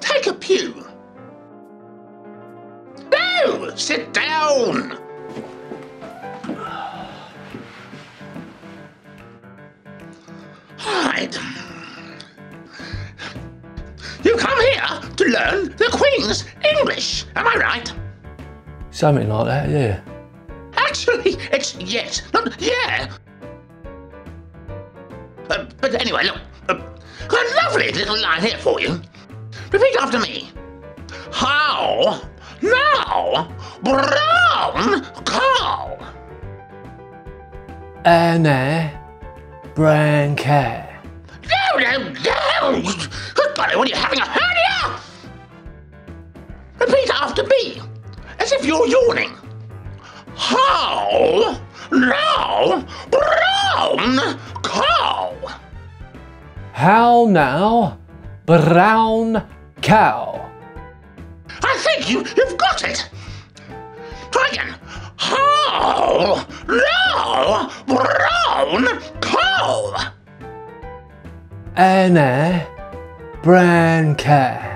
take a pew. No, sit down. Right. You come here to learn the Queen's English, am I right? Something like that, yeah. Actually, it's yes, not yeah. Uh, but anyway, look, uh, got a lovely little line here for you. Repeat after me. How now brown cow? Anna Brown Cow. No, no, no! Good golly, what are you having a hernia? Repeat after me, as if you're yawning. How now brown cow? How now? Brown Cow. I think you, you've got it. Try again. How now brown cow? Anna Brown Cow.